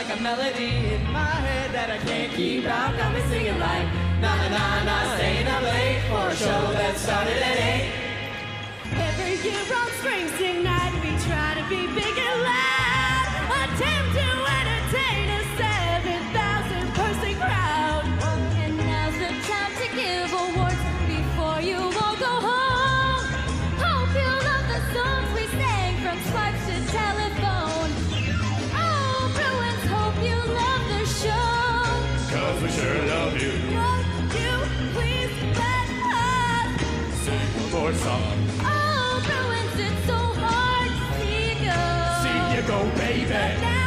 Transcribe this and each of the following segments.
like a melody in my head that I can't keep out. Got me singing like na na na na, staying up late for a show that started at eight. Every year on Spring Sing night, we sure love you. Won't you please let us? Sing one more song. Oh, Bruins, it's so hard to see you go. See you go, baby.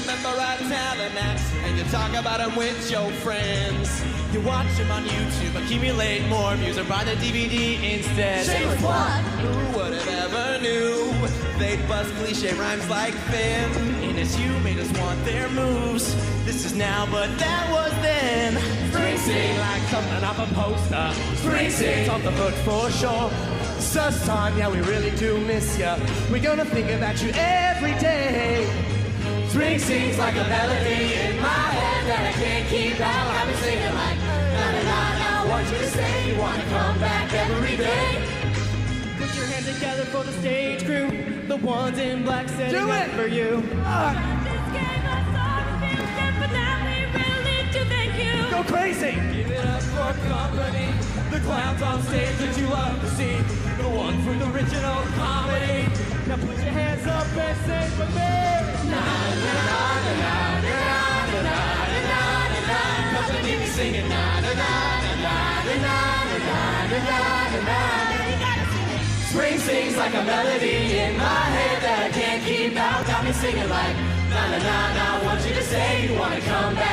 Remember our talent acts, and you talk about them with your friends. You watch them on YouTube, accumulate more views, or buy the DVD instead. Shameless plug. Who would have ever knew? They'd bust cliche rhymes like them. And as you made us want their moves. This is now, but that was then. Spring Sing like something off a poster. Spring Sing's off the hook for sure. Sus time, yeah, we really do miss ya. We're gonna think about you every day. Spring Sing's like a melody in my head that I can't keep out. I've been singing like na na na na. I want you to say you wanna come back every day. Put your hands together for the stage crew, the ones in black setting Do up it. for you. Ah. This gave us all the feels, and for that we really need thank you. Go crazy! Give it up for company, the clowns on stage that you love to see, the ones with original comedy. Now put your hands up and sing with me. Na. Spring Sing's like a melody in my head that I can't keep out. Got me singing like na na na na. Want you to say you wanna come back